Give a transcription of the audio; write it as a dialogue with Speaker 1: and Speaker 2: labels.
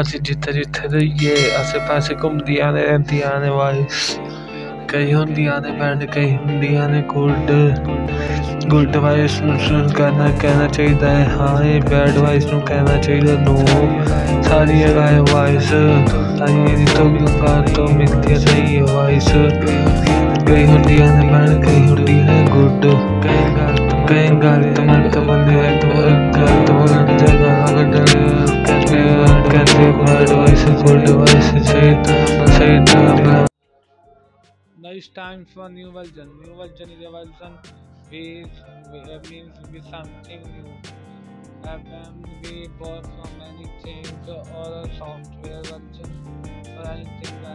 Speaker 1: ਅਸੀਂ ਜਿੱਥੇ ਜਿੱਥੇ ਰਹੀਏ ਆਸੇ ਪਾਸੇ ਘੁੰਮਦੀਆਂ ਨੇ, ਰਹਿੰਦੀਆਂ ਨੇ ਵਾਈਸ ਕਈ ਹੁੰਦੀਆਂ ਨੇ ਬੈਡ ਕਈ ਹੁੰਦੀਆਂ ਨੇ ਗੁੱਡ। ਗੁੱਡ ਵਾਈਸ ਨੂੰ ਸੁਣ ਕਰਨਾ ਕਹਿਣਾ ਚਾਹੀਦਾ ਹੈ। ਹਾਂ, ਇਹ ਬੈਡ ਵਾਈਸ ਨੂੰ ਕਹਿਣਾ ਚਾਹੀਦਾ, ਨੋ। ਸਾਰੀ ਗਾਇ ਵਾਈਸ ਆਈ ਦੀ ਤੋਂ ਬਾਤ ਤੋਂ ਮਿਲਦੀ ਸਹੀ ਹੈ ਵਾਈਸ ਕਈ ਹੁੰਦੀਆਂ ਨੇ ਬੈਡ ਕਈ ਹੁੰਦੀਆਂ ਨੇ ਗੁੱਡ। ਕਈ ਗਲਤ ਕਈ ਬੰਦੇ
Speaker 2: Nice times time for new version. New version is a version which means with something new. Happen we bought from any change or software version or anything like